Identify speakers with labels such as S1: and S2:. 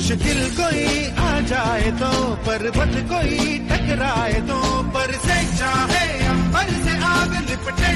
S1: मुश्किल कोई आ जाए तो पर्वत कोई टकराए तो पर से चाहे अंबर से आग लिपटे